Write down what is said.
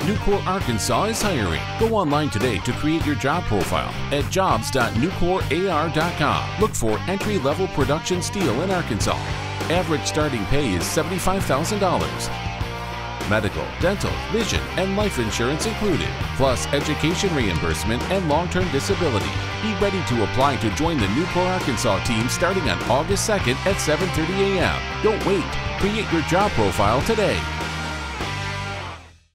Nucor Arkansas is hiring. Go online today to create your job profile at jobs.nucorar.com. Look for entry level production steel in Arkansas. Average starting pay is $75,000. Medical, dental, vision, and life insurance included, plus education reimbursement and long term disability. Be ready to apply to join the Newport, Arkansas team starting on August 2nd at 7:30 a.m. Don't wait. Create your job profile today.